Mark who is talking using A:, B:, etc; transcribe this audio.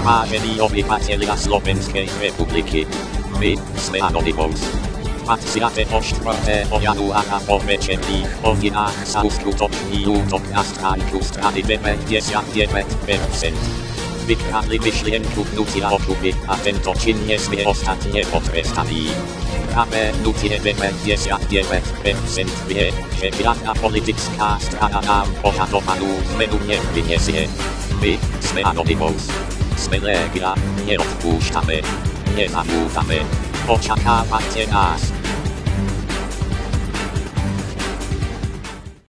A: Vážení obyvatelia Slovenskej republiky, my sme Anonymous. 24. januára po večerných hodinách sa uskutoční útok na stránku strany 99%. Vykradli myšlienku hnutia okuby a tento čin nesmie ostatne potrestaný. Pravé hnutie 99% vie, že žiadna politická strana nám požadovanú zmenu neprinesie. My sme Anonymous. Sme légia, neodpúšťame, nezabúdame. Očakávajte nás.